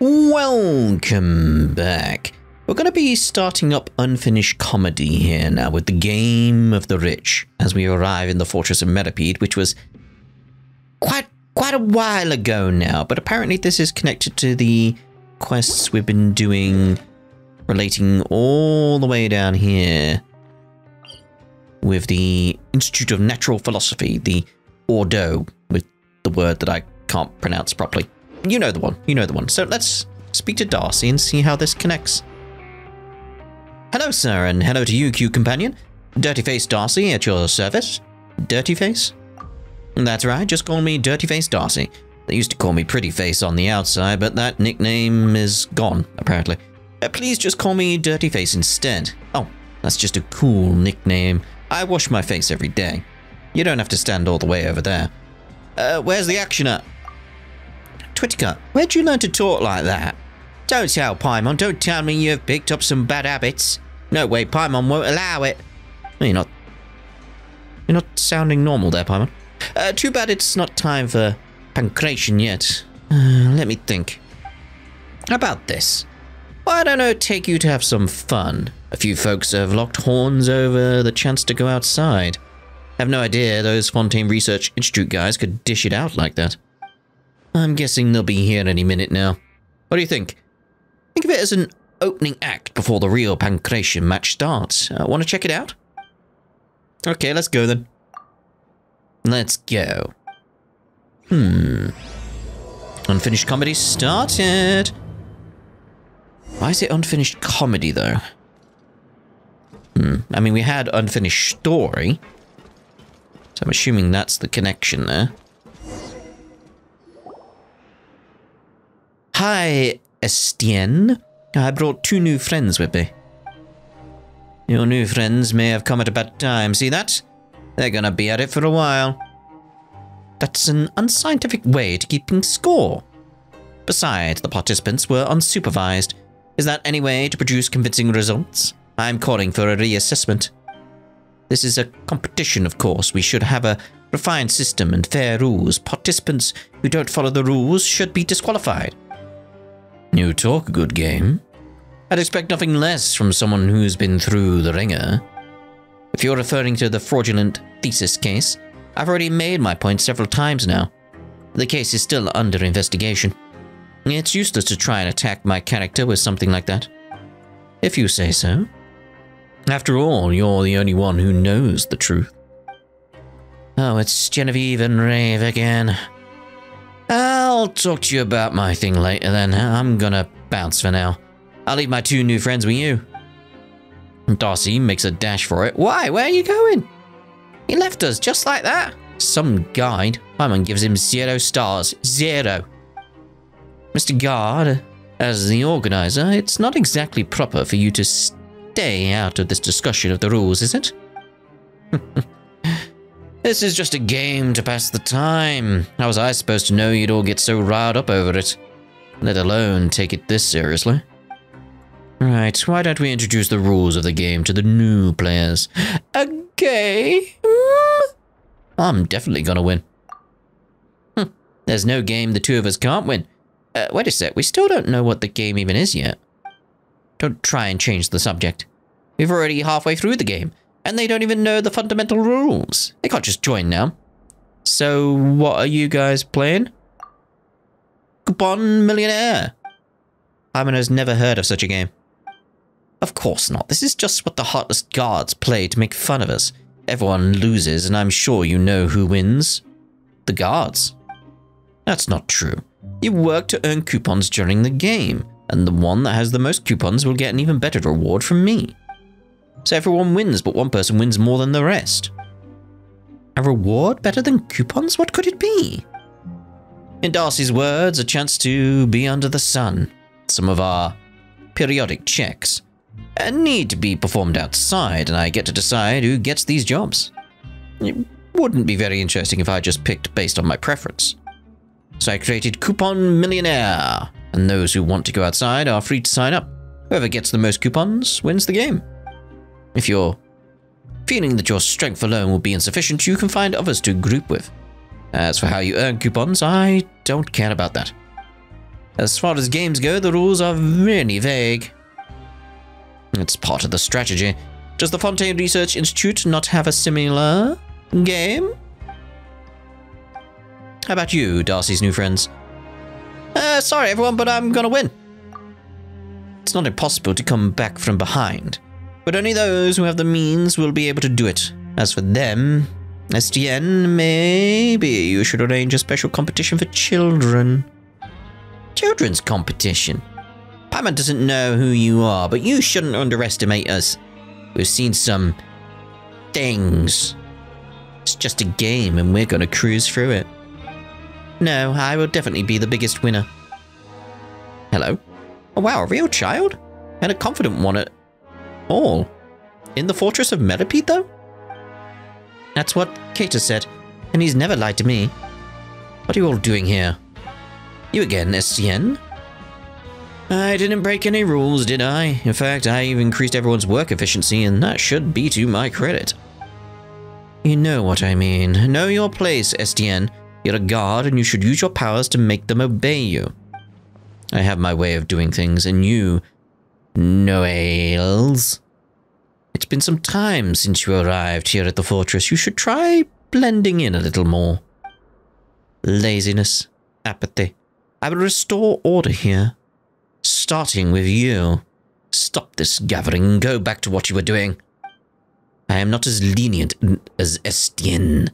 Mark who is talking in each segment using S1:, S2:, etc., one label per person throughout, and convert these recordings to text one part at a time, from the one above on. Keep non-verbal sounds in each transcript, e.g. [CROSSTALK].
S1: Welcome back. We're going to be starting up Unfinished Comedy here now with the Game of the Rich as we arrive in the Fortress of Meropide, which was quite quite a while ago now, but apparently this is connected to the quests we've been doing relating all the way down here with the Institute of Natural Philosophy, the Ordo, with the word that I can't pronounce properly. You know the one. You know the one. So let's speak to Darcy and see how this connects. Hello, sir, and hello to you, Q companion. Dirty Face Darcy at your service. Dirty Face? That's right, just call me Dirty Face Darcy. They used to call me Pretty Face on the outside, but that nickname is gone, apparently. Uh, please just call me Dirty Face instead. Oh, that's just a cool nickname. I wash my face every day. You don't have to stand all the way over there. Uh, where's the action at? Twittercut, where'd you learn to talk like that? Don't tell Paimon, don't tell me you've picked up some bad habits. No way, Paimon won't allow it. You're not... You're not sounding normal there, Paimon. Uh, too bad it's not time for Pankration yet. Uh, let me think. How about this? Why don't I take you to have some fun? A few folks have locked horns over the chance to go outside. Have no idea those Fontaine Research Institute guys could dish it out like that. I'm guessing they'll be here any minute now. What do you think? Think of it as an opening act before the real Pankration match starts. Uh, Want to check it out? Okay, let's go then. Let's go. Hmm. Unfinished comedy started. Why is it unfinished comedy, though? Hmm. I mean, we had unfinished story. So I'm assuming that's the connection there. Hi, Estienne. I brought two new friends with me. Your new friends may have come at a bad time, see that? They're gonna be at it for a while. That's an unscientific way to keeping score. Besides, the participants were unsupervised. Is that any way to produce convincing results? I'm calling for a reassessment. This is a competition, of course. We should have a refined system and fair rules. Participants who don't follow the rules should be disqualified. You talk a good game. I'd expect nothing less from someone who's been through the ringer. If you're referring to the fraudulent thesis case, I've already made my point several times now. The case is still under investigation. It's useless to try and attack my character with something like that. If you say so. After all, you're the only one who knows the truth. Oh, it's Genevieve and Rave again. I'll talk to you about my thing later then. I'm gonna bounce for now. I'll leave my two new friends with you. Darcy makes a dash for it. Why? Where are you going? He left us just like that. Some guide. Paimon gives him zero stars. Zero. Mr. Guard, as the organizer, it's not exactly proper for you to stay out of this discussion of the rules, is it? [LAUGHS] this is just a game to pass the time. How was I supposed to know you'd all get so riled up over it? Let alone take it this seriously. Right, why don't we introduce the rules of the game to the new players? Okay. Mm. I'm definitely gonna win. Hm, there's no game the two of us can't win. Uh, wait a sec, we still don't know what the game even is yet. Don't try and change the subject. We've already halfway through the game, and they don't even know the fundamental rules. They can't just join now. So, what are you guys playing? Coupon Millionaire. Paimon has never heard of such a game. Of course not. This is just what the Heartless Guards play to make fun of us. Everyone loses, and I'm sure you know who wins. The Guards. That's not true. You work to earn coupons during the game, and the one that has the most coupons will get an even better reward from me. So everyone wins, but one person wins more than the rest. A reward better than coupons? What could it be? In Darcy's words, a chance to be under the sun. Some of our periodic checks uh, need to be performed outside, and I get to decide who gets these jobs. It wouldn't be very interesting if I just picked based on my preference. So I created Coupon Millionaire, and those who want to go outside are free to sign up. Whoever gets the most coupons wins the game. If you're feeling that your strength alone will be insufficient, you can find others to group with. As for how you earn coupons, I don't care about that. As far as games go, the rules are really vague. It's part of the strategy. Does the Fontaine Research Institute not have a similar game? How about you, Darcy's new friends? Uh, sorry everyone, but I'm gonna win. It's not impossible to come back from behind, but only those who have the means will be able to do it. As for them, Estienne, maybe you should arrange a special competition for children. Children's competition? Paimon doesn't know who you are, but you shouldn't underestimate us. We've seen some things. It's just a game and we're gonna cruise through it. No, I will definitely be the biggest winner. Hello? Oh wow, a real child? And a confident one at all. In the Fortress of Meropide, though? That's what Cater said, and he's never lied to me. What are you all doing here? You again, Estienne? I didn't break any rules, did I? In fact, I even increased everyone's work efficiency, and that should be to my credit. You know what I mean. Know your place, Estienne. You're a guard, and you should use your powers to make them obey you. I have my way of doing things, and you... Noels. It's been some time since you arrived here at the fortress. You should try blending in a little more. Laziness, apathy. I will restore order here. Starting with you. Stop this gathering and go back to what you were doing. I am not as lenient as Estienne.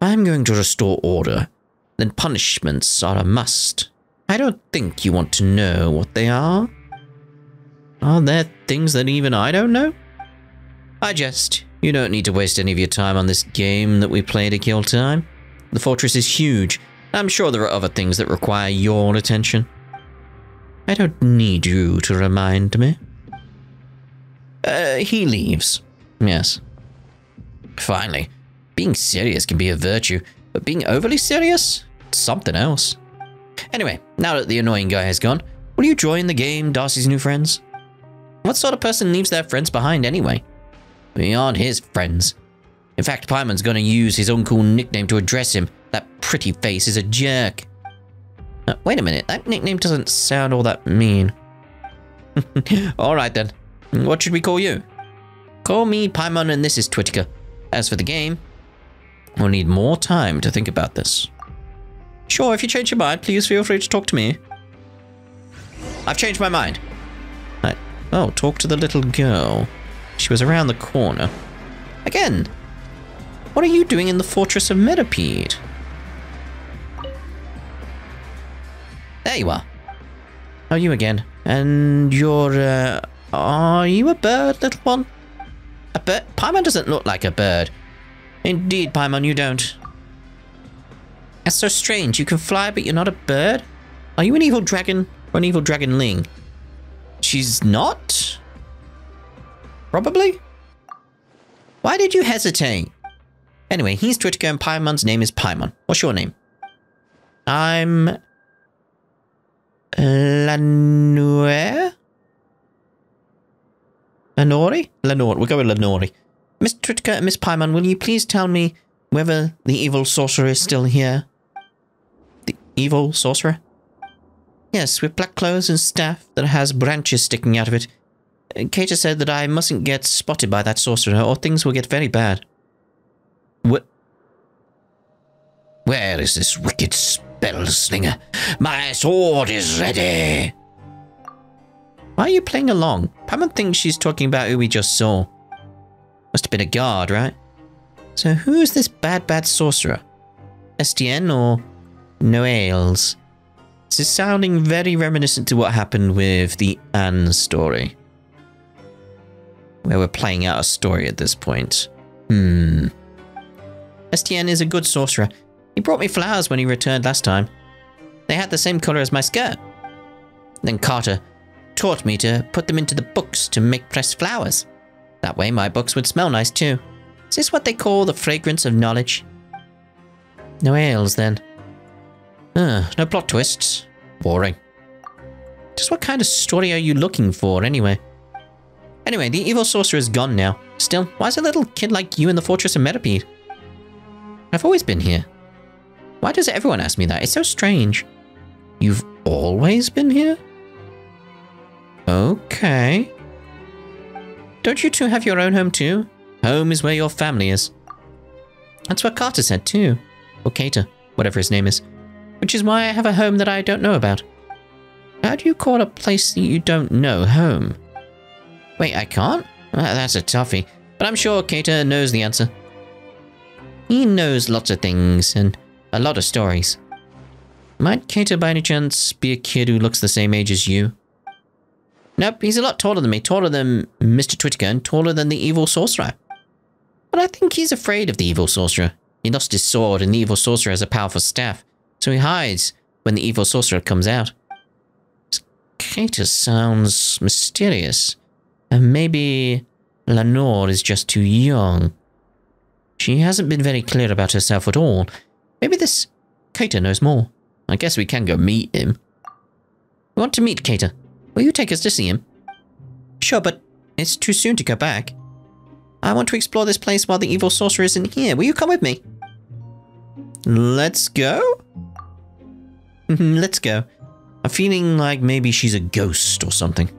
S1: I am going to restore order. Then punishments are a must. I don't think you want to know what they are. Are there things that even I don't know? I jest. You don't need to waste any of your time on this game that we play to kill time. The fortress is huge. I'm sure there are other things that require your attention. I don't need you to remind me. Uh, he leaves. Yes. Finally. Being serious can be a virtue, but being overly serious? Something else. Anyway, now that the annoying guy has gone, will you join the game, Darcy's new friends? What sort of person leaves their friends behind anyway? We aren't his friends. In fact, Paimon's gonna use his uncool nickname to address him. That pretty face is a jerk. Uh, wait a minute, that nickname doesn't sound all that mean. [LAUGHS] Alright then. What should we call you? Call me Paimon and this is Twitika. As for the game, we'll need more time to think about this. Sure, if you change your mind, please feel free to talk to me. I've changed my mind. Oh, talk to the little girl. She was around the corner. Again, what are you doing in the Fortress of Meropide? There you are. Oh, you again. And you're, uh, are you a bird, little one? A bird? Paimon doesn't look like a bird. Indeed, Paimon, you don't. That's so strange. You can fly, but you're not a bird? Are you an evil dragon or an evil dragonling? She's not? Probably? Why did you hesitate? Anyway, he's Twitika and Paimon's name is Paimon. What's your name? I'm... Lanure? Lanori? Lanori. We'll go with Lanori. Miss Twitika and Miss Paimon, will you please tell me whether the evil sorcerer is still here? The evil sorcerer? Yes, with black clothes and staff that has branches sticking out of it. Cater said that I mustn't get spotted by that sorcerer or things will get very bad. What? Where is this wicked spell slinger? My sword is ready! Why are you playing along? Paimon thinks she's talking about who we just saw. Must have been a guard, right? So who's this bad, bad sorcerer? Estienne or Noels? This is sounding very reminiscent to what happened with the Anne story. Where we're playing out a story at this point. Hmm. Estienne is a good sorcerer. He brought me flowers when he returned last time. They had the same color as my skirt. Then Carter taught me to put them into the books to make pressed flowers. That way my books would smell nice too. Is this what they call the fragrance of knowledge? No ales then. No plot twists. Boring. Just what kind of story are you looking for anyway? Anyway, the evil sorcerer is gone now. Still, why is a little kid like you in the Fortress of Meropide? I've always been here. Why does everyone ask me that? It's so strange. You've always been here? Okay. Don't you two have your own home too? Home is where your family is. That's what Carter said too. Or Cater, whatever his name is. Which is why I have a home that I don't know about. How do you call a place that you don't know home? Wait, I can't? That's a toughie. But I'm sure Cater knows the answer. He knows lots of things and a lot of stories. Might Cater by any chance be a kid who looks the same age as you? Nope, he's a lot taller than me, taller than Mr. Twittiger and taller than the evil sorcerer. But I think he's afraid of the evil sorcerer. He lost his sword and the evil sorcerer has a powerful staff, so he hides when the evil sorcerer comes out. Cater sounds mysterious, and maybe Lenore is just too young. She hasn't been very clear about herself at all. Maybe this Cater knows more. I guess we can go meet him. We want to meet Cater. Will you take us to see him? Sure, but it's too soon to go back. I want to explore this place while the evil sorcerer isn't here. Will you come with me? Let's go? Let's go. I'm feeling like maybe she's a ghost or something.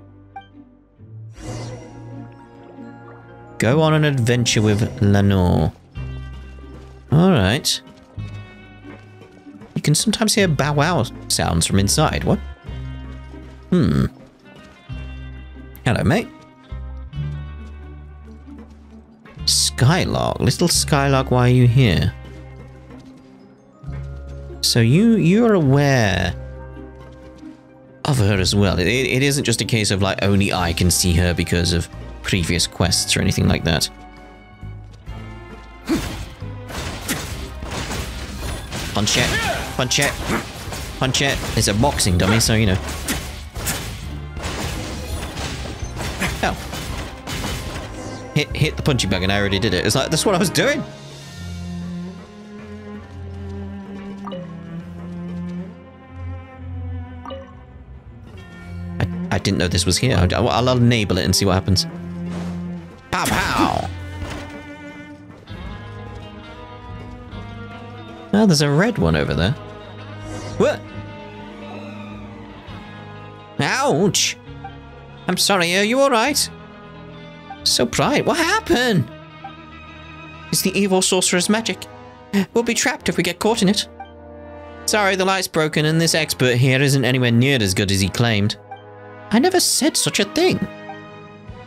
S1: Go on an adventure with Lenore. Alright. You can sometimes hear bow wow sounds from inside. What? Hmm. Hello, mate. Skylark. Little Skylark, why are you here? So you, you're aware of her as well. It, it isn't just a case of like only I can see her because of previous quests or anything like that. Punch it, punch it, punch it. It's a boxing dummy, so you know. Oh. Hit, hit the punching bag and I already did it. It's like, that's what I was doing. I, didn't know this was here. I'll, I'll enable it and see what happens. Pow pow! Oh, there's a red one over there. What? Ouch! I'm sorry, are you alright? So bright, what happened? It's the evil sorcerer's magic. We'll be trapped if we get caught in it. Sorry, the light's broken and this expert here isn't anywhere near as good as he claimed. I never said such a thing.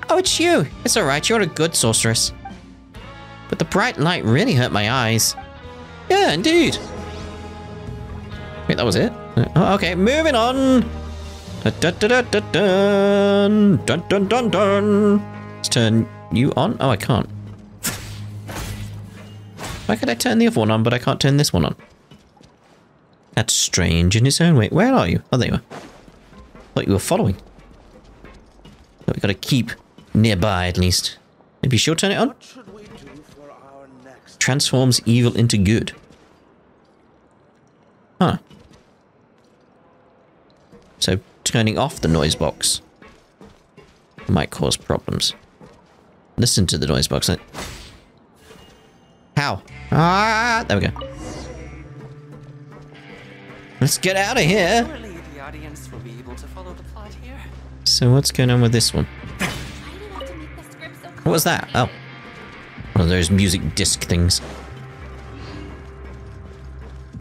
S1: Oh, it's you. It's alright, you're a good sorceress. But the bright light really hurt my eyes. Yeah, indeed. Wait, that was it? Uh, oh, okay, moving on. Dun dun dun dun dun dun dun. Let's turn you on. Oh, I can't. Why could I turn the other one on, but I can't turn this one on? That's strange in its own way. Where are you? Oh, there you are. Thought you were following. But we gotta keep nearby at least. Maybe she'll turn it on? Transforms evil into good. Huh. So turning off the noise box might cause problems. Listen to the noise box. How? Ah, there we go. Let's get out of here. So what's going on with this one? What was that? Oh. One of those music disc things.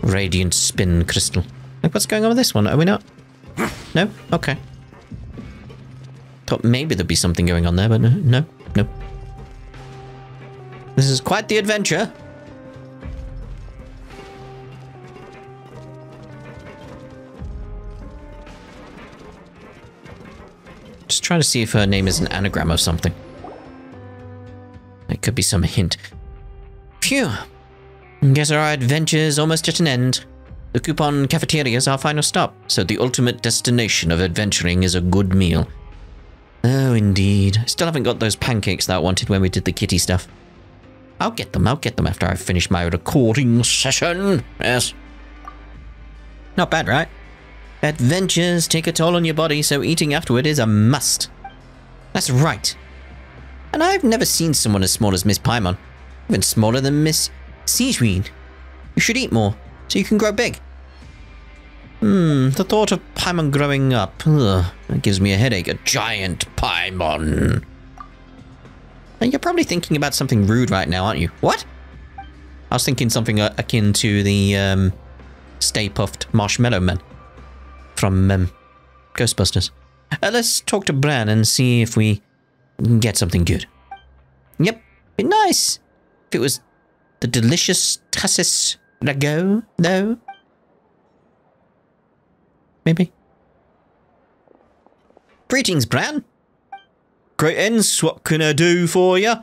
S1: Radiant spin crystal. Like, what's going on with this one? Are we not? No? Okay. Thought maybe there'd be something going on there, but no, no, no. This is quite the adventure. Trying to see if her name is an anagram of something. It could be some hint. Phew. Guess our adventure is almost at an end. The coupon cafeteria is our final stop, so the ultimate destination of adventuring is a good meal. Oh, indeed. Still haven't got those pancakes that I wanted when we did the kitty stuff. I'll get them, I'll get them after I finish my recording session. Yes. Not bad, right? Adventures take a toll on your body, so eating afterward is a must. That's right. And I've never seen someone as small as Miss Paimon. Even smaller than Miss Seaweed. You should eat more, so you can grow big. Hmm, the thought of Paimon growing up, ugh, that gives me a headache. A giant Paimon. And you're probably thinking about something rude right now, aren't you? What? I was thinking something uh, akin to the um, Stay Puft Marshmallow Man from um, Ghostbusters. Uh, let's talk to Bran and see if we can get something good. Yep, be nice if it was the delicious Tassis Rago, though. Maybe. Greetings, Bran. Greetings, what can I do for you?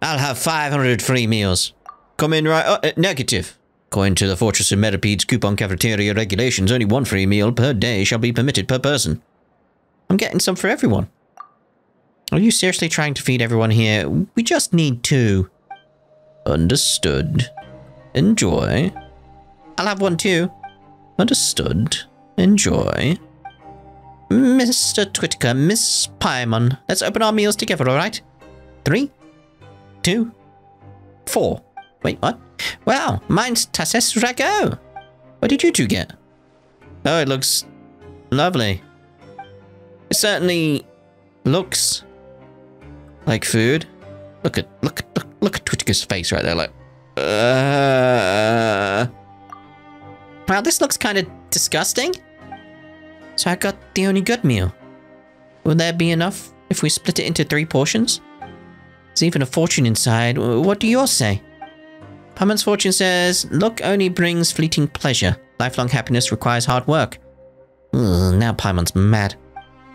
S1: I'll have 500 free meals. Come in right... Uh, negative. According to the Fortress of Meropide's coupon cafeteria regulations, only one free meal per day shall be permitted per person. I'm getting some for everyone. Are you seriously trying to feed everyone here? We just need two. Understood. Enjoy. I'll have one too. Understood. Enjoy. Mr. Twitker, Miss Paimon, let's open our meals together, alright? Three, two, four. Wait, what? Wow, mine's Tasses Rago. What did you two get? Oh, it looks lovely. It certainly looks like food. Look at look look look at Twitker's face right there, like. Uh. Wow, this looks kind of disgusting. So I got the only good meal. Will that be enough if we split it into three portions? There's even a fortune inside. What do yours say? Paimon's fortune says, luck only brings fleeting pleasure. Lifelong happiness requires hard work. Ugh, now Paimon's mad.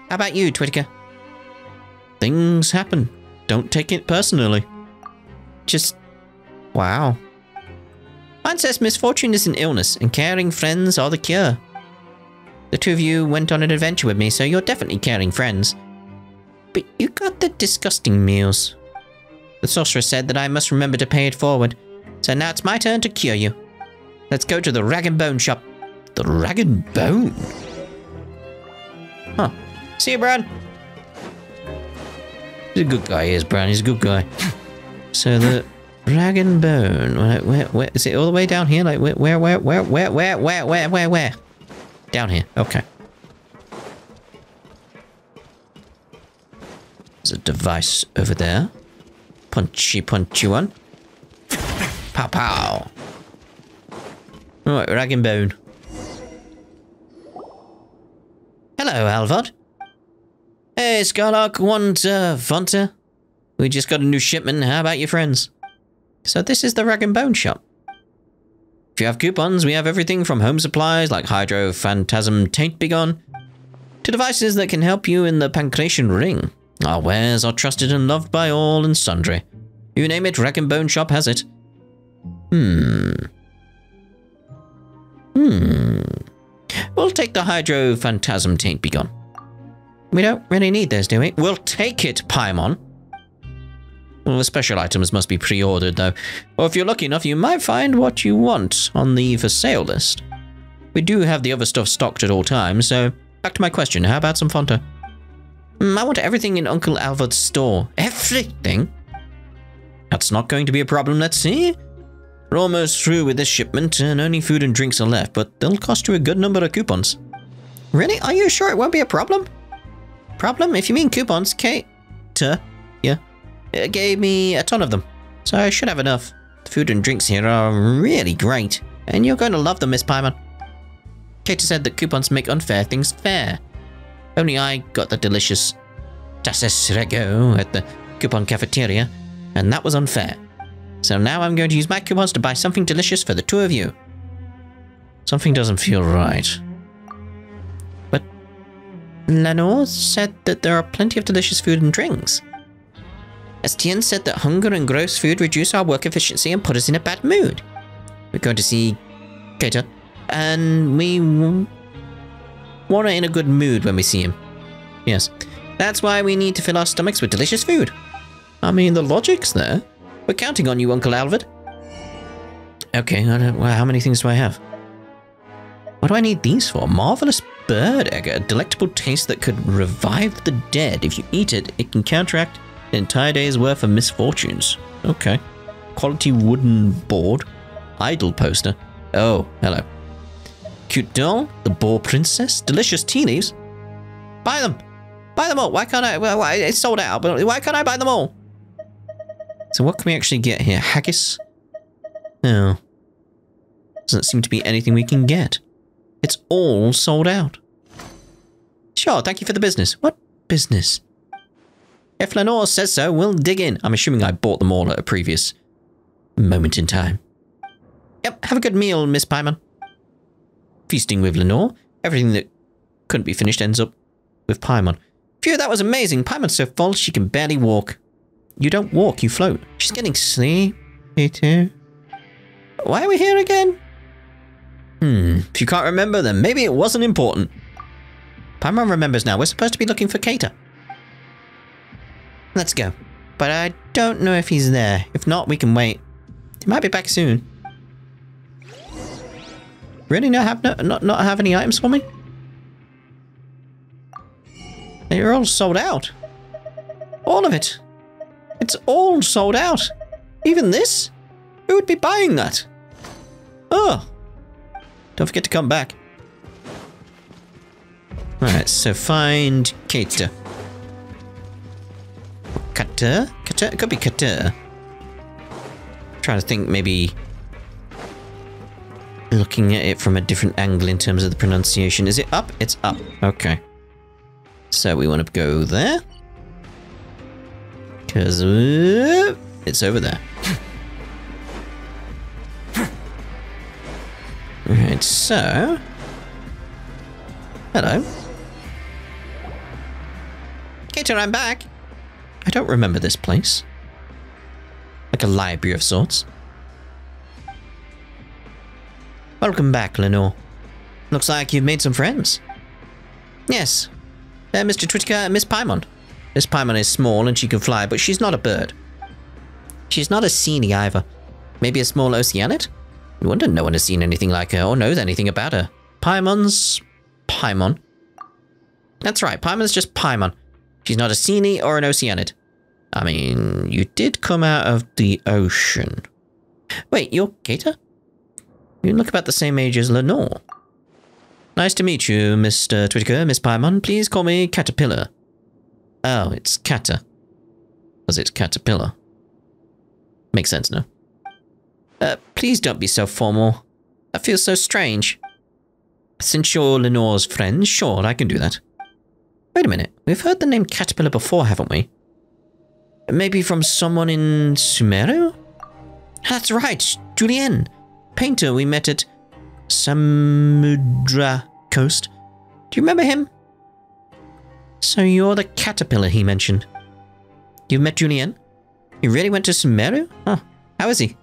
S1: How about you, Twitker? Things happen. Don't take it personally. Just, wow. Mine says misfortune is an illness, and caring friends are the cure. The two of you went on an adventure with me, so you're definitely caring friends. But you got the disgusting meals. The sorceress said that I must remember to pay it forward. So now it's my turn to cure you. Let's go to the Rag and Bone shop. The Rag and Bone? Huh. See you, Bran. He's a good guy, he is, Bran. He's a good guy. so the Rag and Bone. Where, where, where, is it all the way down here? Like, where, where, where, where, where, where, where, where, where, where? Down here. Okay. There's a device over there. Punchy, punchy one. Pow, pow. Right, rag and bone. Hello, Alvord. Hey, Skylark, want, uh? We just got a new shipment. How about your friends? So this is the rag and bone shop. If you have coupons, we have everything from home supplies like Hydro Phantasm Taint Begone to devices that can help you in the Pankration Ring. Our wares are trusted and loved by all and sundry. You name it, Rag and Bone Shop has it. Hmm. Hmm. We'll take the Hydro Phantasm Taint Begone. We don't really need those, do we? We'll take it, Paimon. Well, the special items must be pre-ordered, though. Or if you're lucky enough, you might find what you want on the for sale list. We do have the other stuff stocked at all times, so back to my question. How about some Fonta? Mm, I want everything in Uncle Albert's store. Everything? That's not going to be a problem, let's see. We're almost through with this shipment, and only food and drinks are left, but they'll cost you a good number of coupons. Really? Are you sure it won't be a problem? Problem? If you mean coupons, Kate... Yeah. It gave me a ton of them, so I should have enough. The food and drinks here are really great, and you're going to love them, Miss Paimon. Kate said that coupons make unfair things fair. Only I got the delicious Tasses Rego at the coupon cafeteria, and that was unfair. So now I'm going to use my coupons to buy something delicious for the two of you. Something doesn't feel right. But Lenore said that there are plenty of delicious food and drinks. Estienne said that hunger and gross food reduce our work efficiency and put us in a bad mood. We're going to see Kater, and we want in a good mood when we see him. Yes, that's why we need to fill our stomachs with delicious food. I mean, the logic's there. We're counting on you, Uncle Alvord. Okay, how many things do I have? What do I need these for? Marvelous bird egg, a delectable taste that could revive the dead. If you eat it, it can counteract an entire day's worth of misfortunes. Okay. Quality wooden board. Idol poster. Oh, hello. Cute doll, the boar princess, delicious tea leaves. Buy them. Buy them all. Why can't I? Well, it's sold out, but why can't I buy them all? So what can we actually get here? Haggis? No. Doesn't seem to be anything we can get. It's all sold out. Sure, thank you for the business. What business? If Lenore says so, we'll dig in. I'm assuming I bought them all at a previous moment in time. Yep, have a good meal, Miss Paimon. Feasting with Lenore. Everything that couldn't be finished ends up with Paimon. Phew, that was amazing. Paimon's so full she can barely walk. You don't walk, you float. She's getting sleepy too. Why are we here again? Hmm, if you can't remember, then maybe it wasn't important. Paimon remembers now. We're supposed to be looking for Kater. Let's go. But I don't know if he's there. If not, we can wait. He might be back soon. Really not have no, not not have any items for me? They're all sold out. All of it. It's all sold out. Even this? Who would be buying that? Oh. Don't forget to come back. Alright, so find Kater. Kater? Kater? It could be Cutter. Trying to think maybe looking at it from a different angle in terms of the pronunciation. Is it up? It's up. Okay. So we want to go there. Because uh, it's over there. Right, so... Hello. Kater, I'm back. I don't remember this place. Like a library of sorts. Welcome back, Lenore. Looks like you've made some friends. Yes. Uh, Mr. Twitika and Miss Paimon. Miss Paimon is small and she can fly, but she's not a bird. She's not a Seelie either. Maybe a small Oceanid? No wonder no one has seen anything like her or knows anything about her. Paimon's... Paimon. That's right, Paimon's just Paimon. She's not a Seelie or an Oceanid. I mean, you did come out of the ocean. Wait, you're Kater? You look about the same age as Lenore. Nice to meet you, Mr. Twitika, Miss Paimon. Please call me Caterpillar. Oh, it's Cata. Was it Caterpillar? Makes sense now. Uh, please don't be so formal. That feels so strange. Since you're Lenore's friend, sure, I can do that. Wait a minute, we've heard the name Caterpillar before, haven't we? Maybe from someone in Sumeru? That's right, Julien. Painter we met at Samudra Coast. Do you remember him? So you're the caterpillar he mentioned. You've met Julien? He really went to Sumeru? Huh. How is he?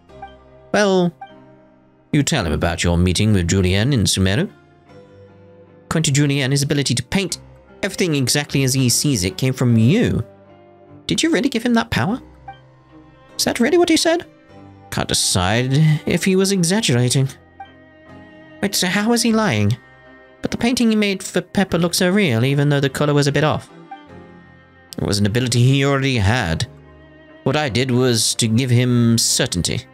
S1: Well, you tell him about your meeting with Julien in Sumeru. According to Julien, his ability to paint everything exactly as he sees it came from you. Did you really give him that power? Is that really what he said? Can't decide if he was exaggerating. Wait, so how was he lying? But the painting he made for Pepper looked so real, even though the colour was a bit off. It was an ability he already had. What I did was to give him certainty.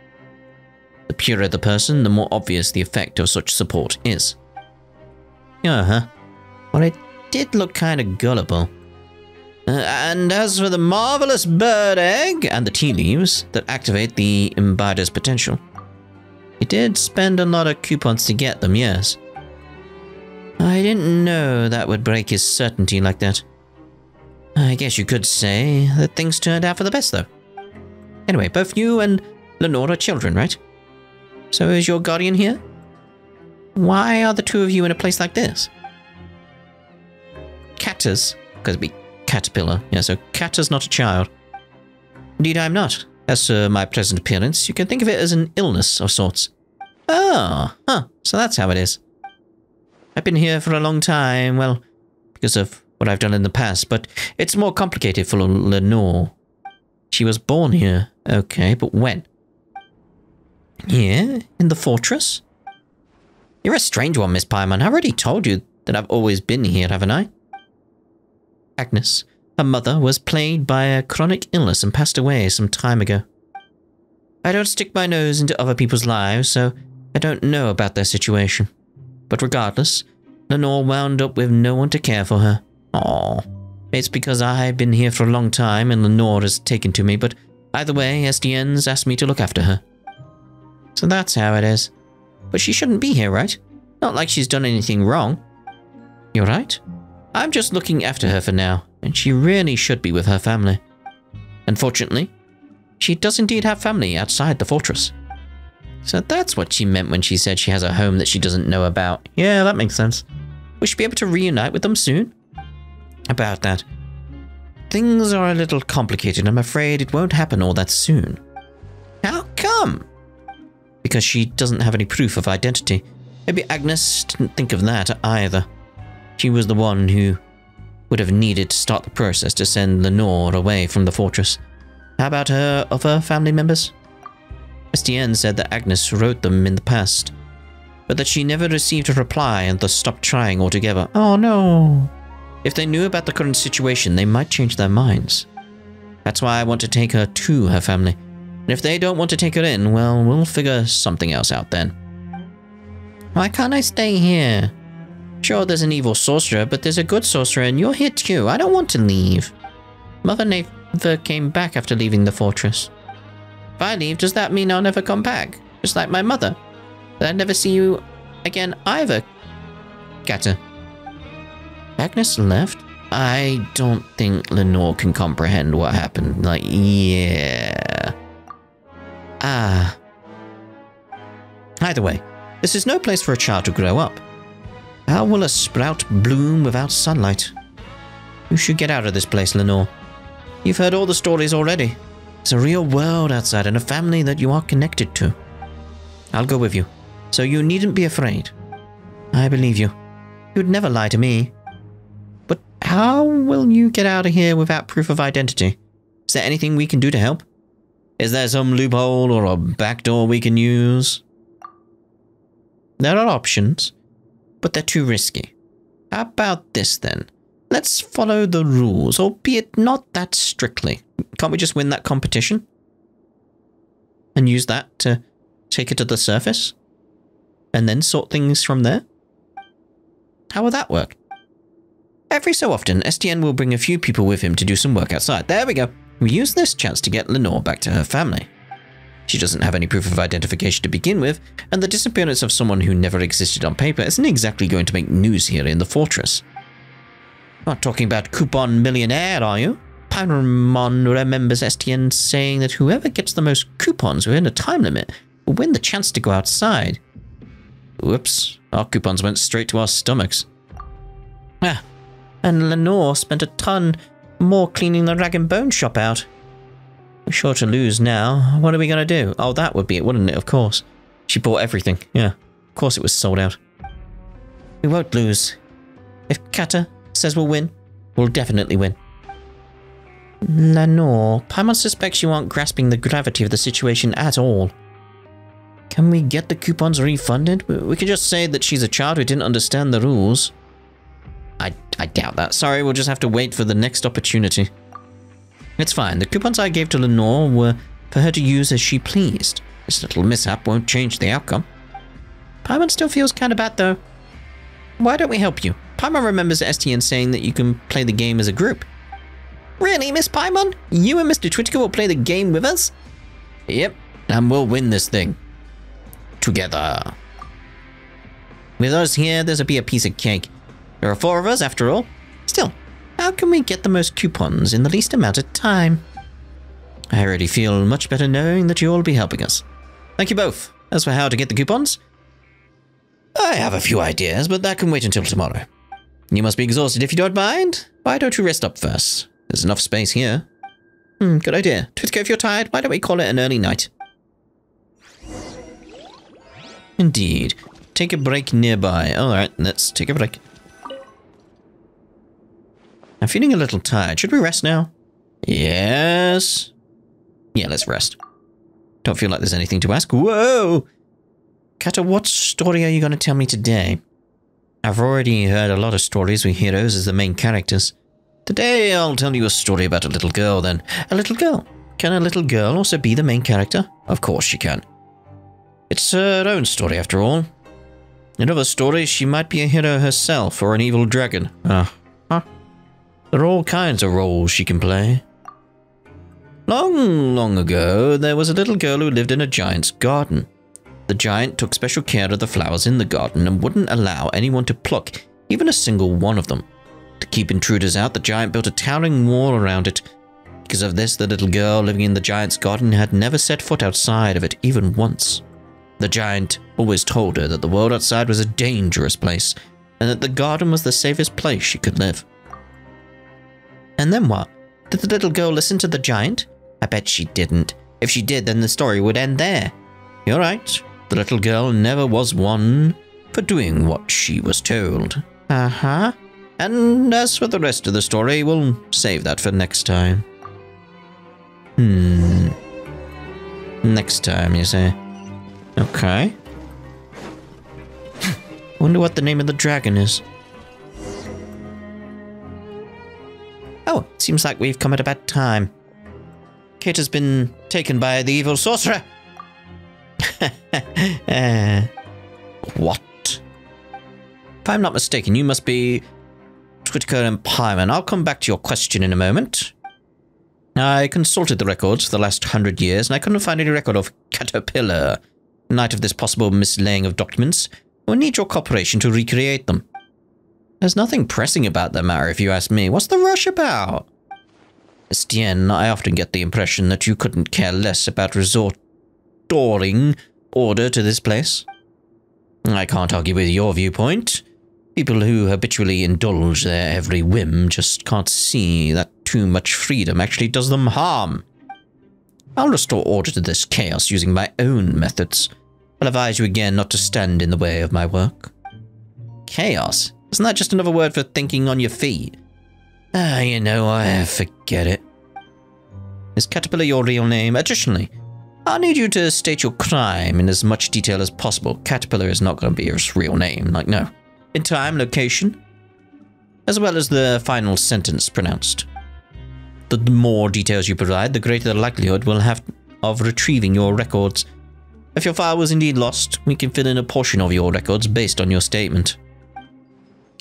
S1: The purer the person, the more obvious the effect of such support is. Uh-huh. Well, it did look kind of gullible. Uh, and as for the marvelous bird egg and the tea leaves that activate the imbider's potential, he did spend a lot of coupons to get them, yes. I didn't know that would break his certainty like that. I guess you could say that things turned out for the best, though. Anyway, both you and Lenore are children, right? So is your guardian here? Why are the two of you in a place like this? Catters, because it'd be caterpillar. Yeah, so Catter's not a child. Indeed, I'm not. As for my present appearance, you can think of it as an illness of sorts. Oh, huh, so that's how it is. I've been here for a long time, well, because of what I've done in the past, but it's more complicated for Lenore. She was born here, okay, but when? Here? In the fortress? You're a strange one, Miss Paimon. I've already told you that I've always been here, haven't I? Agnes, her mother, was plagued by a chronic illness and passed away some time ago. I don't stick my nose into other people's lives, so I don't know about their situation. But regardless, Lenore wound up with no one to care for her. Aw. It's because I've been here for a long time and Lenore has taken to me, but either way, Estienne's asked me to look after her. So that's how it is. But she shouldn't be here, right? Not like she's done anything wrong. You're right. I'm just looking after her for now, and she really should be with her family. Unfortunately, she does indeed have family outside the fortress. So that's what she meant when she said she has a home that she doesn't know about. Yeah, that makes sense. We should be able to reunite with them soon. About that. Things are a little complicated. I'm afraid it won't happen all that soon. How come? Because she doesn't have any proof of identity. Maybe Agnes didn't think of that either. She was the one who would have needed to start the process to send Lenore away from the fortress. How about her other family members? Estienne said that Agnes wrote them in the past, but that she never received a reply and thus stopped trying altogether. Oh no. If they knew about the current situation, they might change their minds. That's why I want to take her to her family. And if they don't want to take her in, well, we'll figure something else out then. Why can't I stay here? Sure, there's an evil sorcerer, but there's a good sorcerer and you're here too. I don't want to leave. Mother never came back after leaving the fortress. If I leave, does that mean I'll never come back? Just like my mother. That I'd never see you again either. Cata. Agnes left? I don't think Lenore can comprehend what happened. Like, yeah. Ah. Either way, this is no place for a child to grow up. How will a sprout bloom without sunlight? You should get out of this place, Lenore. You've heard all the stories already. It's a real world outside and a family that you are connected to. I'll go with you, so you needn't be afraid. I believe you. You'd never lie to me. But how will you get out of here without proof of identity? Is there anything we can do to help? Is there some loophole or a backdoor we can use? There are options, but they're too risky. How about this then? Let's follow the rules, albeit not that strictly. Can't we just win that competition? And use that to take it to the surface? And then sort things from there? How will that work? Every so often, Estienne will bring a few people with him to do some work outside. There we go. We use this chance to get Lenore back to her family. She doesn't have any proof of identification to begin with, and the disappearance of someone who never existed on paper isn't exactly going to make news here in the fortress. Not talking about coupon millionaire, are you? Paimon remembers Estienne saying that whoever gets the most coupons within a time limit will win the chance to go outside. Whoops, our coupons went straight to our stomachs. Ah, and Lenore spent a ton more cleaning the rag and bone shop out. We're sure to lose now. What are we going to do? Oh, that would be it, wouldn't it? Of course. She bought everything. Yeah, of course it was sold out. We won't lose. If Cata says we'll win, we'll definitely win. Lenore, Paimon suspects you aren't grasping the gravity of the situation at all. Can we get the coupons refunded? We can just say that she's a child who didn't understand the rules. I, I doubt that. Sorry, we'll just have to wait for the next opportunity. It's fine. The coupons I gave to Lenore were for her to use as she pleased. This little mishap won't change the outcome. Paimon still feels kind of bad, though. Why don't we help you? Paimon remembers Estienne saying that you can play the game as a group. Really, Miss Paimon? You and Mr. Twittiger will play the game with us? Yep, and we'll win this thing. Together. With us here, this'll be a piece of cake. There are four of us, after all. Still, how can we get the most coupons in the least amount of time? I already feel much better knowing that you'll be helping us. Thank you both. As for how to get the coupons, I have a few ideas, but that can wait until tomorrow. You must be exhausted if you don't mind. Why don't you rest up first? There's enough space here. Hmm, good idea. Twittiger, if you're tired, why don't we call it an early night? Indeed. Take a break nearby. Alright, let's take a break. I'm feeling a little tired. Should we rest now? Yes. Yeah, let's rest. Don't feel like there's anything to ask. Whoa! Cata, what story are you going to tell me today? I've already heard a lot of stories with heroes as the main characters. Today I'll tell you a story about a little girl then. A little girl? Can a little girl also be the main character? Of course she can. It's her own story after all. In other stories, she might be a hero herself or an evil dragon. Ah, huh. There are all kinds of roles she can play. Long, long ago, there was a little girl who lived in a giant's garden. The giant took special care of the flowers in the garden and wouldn't allow anyone to pluck even a single one of them. To keep intruders out, the giant built a towering wall around it. Because of this, the little girl living in the giant's garden had never set foot outside of it even once. The giant always told her that the world outside was a dangerous place, and that the garden was the safest place she could live. And then what? Did the little girl listen to the giant? I bet she didn't. If she did, then the story would end there. You're right. The little girl never was one for doing what she was told. Uh huh. And as for the rest of the story, we'll save that for next time. Hmm. Next time, you say? Okay. [LAUGHS] Wonder what the name of the dragon is. Oh, seems like we've come at a bad time. Kate has been taken by the evil sorcerer. Uh, [LAUGHS] what? If I'm not mistaken, you must be Whitaker and Paimon. I'll come back to your question in a moment. I consulted the records for the last hundred years, and I couldn't find any record of Caterpillar. In light of this possible mislaying of documents, we'll need your cooperation to recreate them. There's nothing pressing about the matter, if you ask me. What's the rush about? Estienne, I often get the impression that you couldn't care less about restoring order to this place. I can't argue with your viewpoint. People who habitually indulge their every whim just can't see that too much freedom actually does them harm. I'll restore order to this chaos using my own methods. I'll advise you again not to stand in the way of my work. Chaos? Isn't that just another word for thinking on your feet? Ah, you know, I forget it. Is Caterpillar your real name? Additionally, I'll need you to state your crime in as much detail as possible. Caterpillar is not going to be your real name, like, no in time, location, as well as the final sentence pronounced. The more details you provide, the greater the likelihood we'll have of retrieving your records. If your file was indeed lost, we can fill in a portion of your records based on your statement.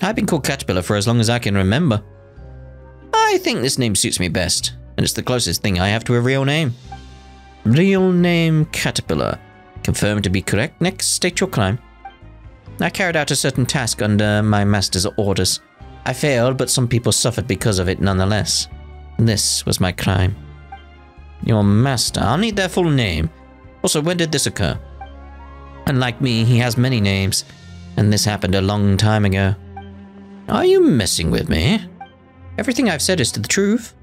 S1: I've been called Caterpillar for as long as I can remember. I think this name suits me best, and it's the closest thing I have to a real name. Real name Caterpillar. Confirmed to be correct. Next, state your crime. I carried out a certain task under my master's orders. I failed, but some people suffered because of it nonetheless. This was my crime. Your master, I'll need their full name. Also, when did this occur? Unlike me, he has many names, and this happened a long time ago. Are you messing with me? Everything I've said is to the truth.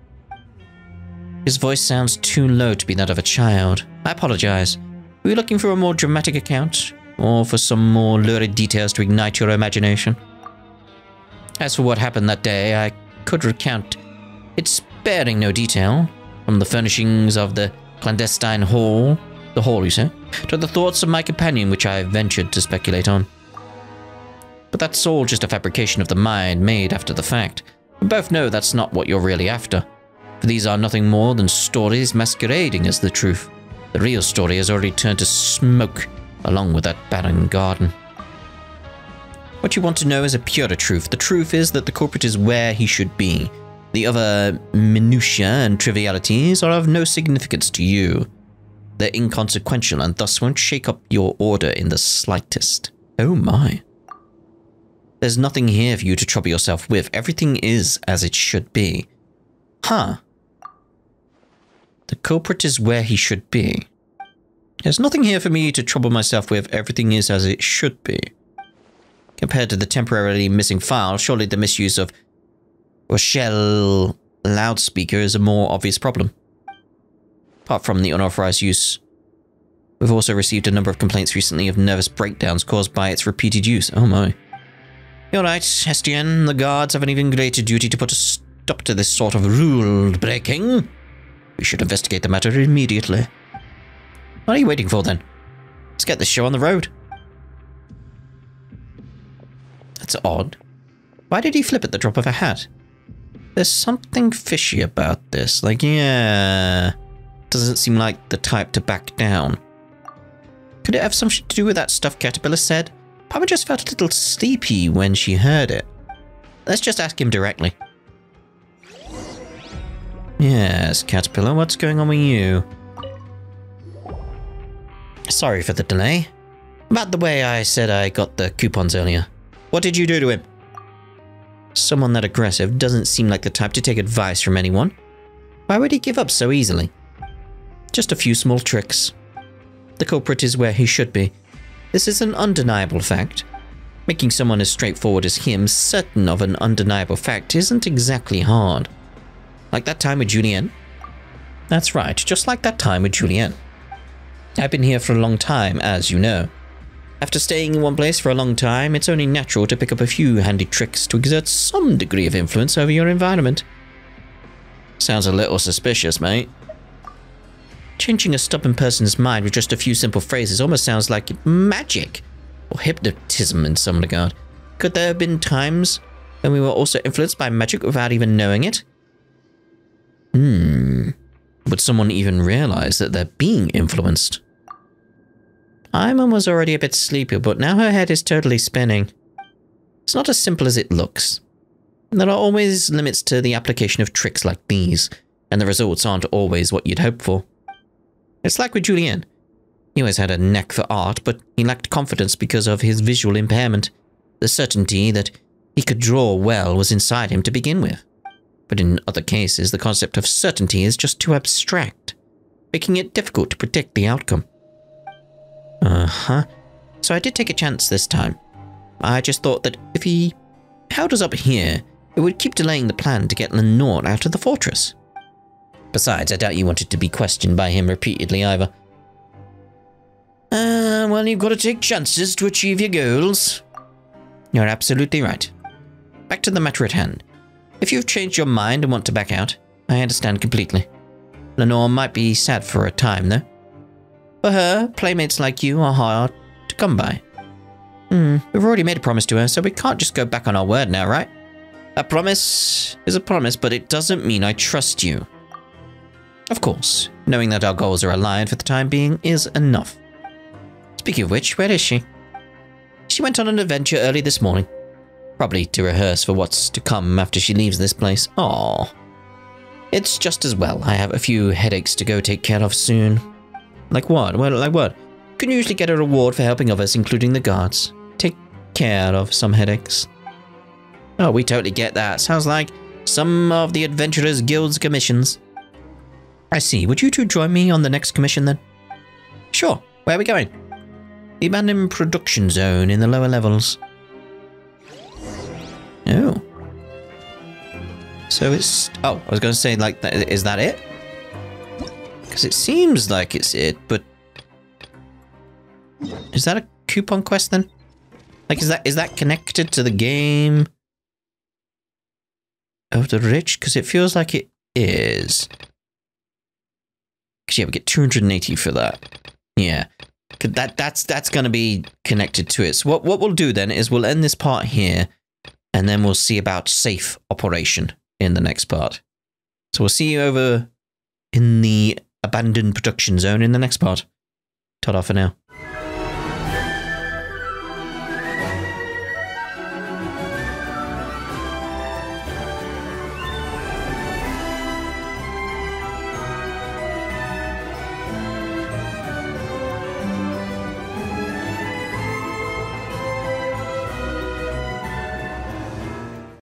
S1: His voice sounds too low to be that of a child. I apologize. Were you looking for a more dramatic account? or for some more lurid details to ignite your imagination. As for what happened that day, I could recount it sparing no detail, from the furnishings of the clandestine hall, the hall, you say, to the thoughts of my companion which I ventured to speculate on. But that's all just a fabrication of the mind made after the fact. We both know that's not what you're really after, these are nothing more than stories masquerading as the truth. The real story has already turned to smoke along with that barren garden. What you want to know is a purer truth. The truth is that the culprit is where he should be. The other minutiae and trivialities are of no significance to you. They're inconsequential and thus won't shake up your order in the slightest. Oh my. There's nothing here for you to trouble yourself with. Everything is as it should be. Huh. The culprit is where he should be. There's nothing here for me to trouble myself with. Everything is as it should be. Compared to the temporarily missing file, surely the misuse of Rochelle loudspeaker is a more obvious problem. Apart from the unauthorized use, we've also received a number of complaints recently of nervous breakdowns caused by its repeated use. Oh my. You're right, Estienne. The guards have an even greater duty to put a stop to this sort of rule breaking. We should investigate the matter immediately. What are you waiting for then? Let's get this show on the road. That's odd. Why did he flip at the drop of a hat? There's something fishy about this. Like, yeah... Doesn't seem like the type to back down. Could it have something to do with that stuff Caterpillar said? Paimon just felt a little sleepy when she heard it. Let's just ask him directly. Yes, Caterpillar, what's going on with you? Sorry for the delay. About the way I said I got the coupons earlier. What did you do to him? Someone that aggressive doesn't seem like the type to take advice from anyone. Why would he give up so easily? Just a few small tricks. The culprit is where he should be. This is an undeniable fact. Making someone as straightforward as him certain of an undeniable fact isn't exactly hard. Like that time with Julien? That's right, just like that time with Julien. I've been here for a long time, as you know. After staying in one place for a long time, it's only natural to pick up a few handy tricks to exert some degree of influence over your environment. Sounds a little suspicious, mate. Changing a stubborn person's mind with just a few simple phrases almost sounds like magic, or hypnotism in some regard. Could there have been times when we were also influenced by magic without even knowing it? Hmm. Would someone even realize that they're being influenced? Paimon was already a bit sleepy, but now her head is totally spinning. It's not as simple as it looks. There are always limits to the application of tricks like these, and the results aren't always what you'd hope for. It's like with Julien. He always had a knack for art, but he lacked confidence because of his visual impairment. The certainty that he could draw well was inside him to begin with. But in other cases, the concept of certainty is just too abstract, making it difficult to predict the outcome. Uh-huh. So I did take a chance this time. I just thought that if he held us up here, it would keep delaying the plan to get Lenore out of the fortress. Besides, I doubt you wanted to be questioned by him repeatedly either. Uh, well, you've got to take chances to achieve your goals. You're absolutely right. Back to the matter at hand. If you've changed your mind and want to back out, I understand completely. Lenore might be sad for a time, though. For her, playmates like you are hard to come by. Hmm, we've already made a promise to her, so we can't just go back on our word now, right? A promise is a promise, but it doesn't mean I trust you. Of course, knowing that our goals are aligned for the time being is enough. Speaking of which, where is she? She went on an adventure early this morning. Probably to rehearse for what's to come after she leaves this place. Aww. It's just as well. I have a few headaches to go take care of soon. Like what? Well, like what? You can usually get a reward for helping others, including the guards. Take care of some headaches. Oh, we totally get that. Sounds like some of the Adventurers Guild's commissions. I see. Would you two join me on the next commission then? Sure. Where are we going? The abandoned production zone in the lower levels. Oh. So it's... Oh, I was going to say, like, is that it? Because it seems like it's it, but... Is that a coupon quest then? Like, is that is that connected to the game of the rich? Because it feels like it is. Because yeah, we get 280 for that. Yeah. That that's that's going to be connected to it. So what what we'll do then is we'll end this part here, and then we'll see about safe operation in the next part. So we'll see you over in the abandoned production zone in the next part. Ta-da for now.